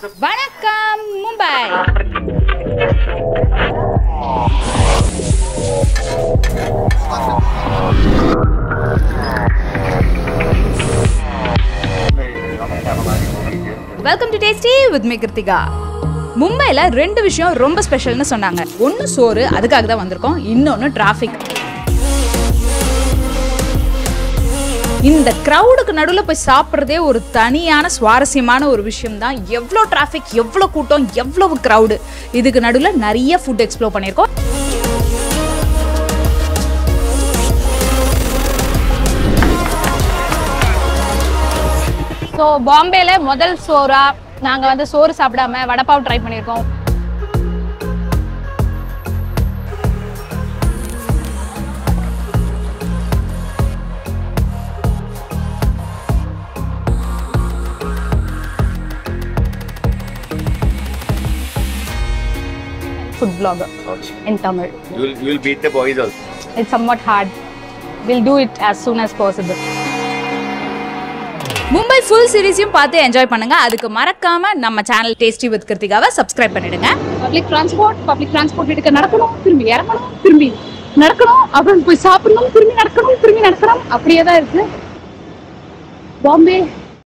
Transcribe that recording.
வணக்கம் Mumbai. Welcome to tasty with me Kiruthika மும்பையில் ரெண்டு விஷயம் ரொம்ப ஸ்பெஷல்னு சொன்னாங்க. ஒன்று சோறு அதுக்காக தான் வந்திருக்கோம். இன்னொன்று டிராஃபிக் இந்த க்ரௌடுக்கு நடுவில் போய் சாப்பிட்றதே ஒரு தனியான சுவாரஸ்யமான ஒரு விஷயம் தான் எவ்வளோ டிராஃபிக் எவ்வளோ கூட்டம் எவ்வளவு க்ரௌடு இதுக்கு நடுவில் நிறைய ஃபுட் எக்ஸ்ப்ளோர் பண்ணியிருக்கோம். ஸோ பாம்பேல முதல் சோறா நாங்கள் வந்து சோறு சாப்பிடாம வடப்பாவு ட்ரை பண்ணியிருக்கோம். Food blogger in Tamil You will, you will beat the boys also. It's somewhat hard. Do it as soon as possible. Mumbai full சீரிஸையும் பார்த்து என்ஜாய் பண்ணுங்க. அதுக்கு மறக்காம நம்ம சேனல் டேஸ்டி வித் கிருத்திகாவை சப்ஸ்கிரைப் பண்ணிடுங்க. பப்ளிக் டிரான்ஸ்போர்ட் பப்ளிக் டிரான்ஸ்போர்ட் எடுக்க நடக்கணும் திரும்பி இறங்கணும் திரும்பி நடக்கணும் அப்புறம் போய் சாப்பிடணும் திரும்பி நடக்கணும் திரும்பி நடக்கணும். அப்படியே தான் இருக்கு. பாம்பே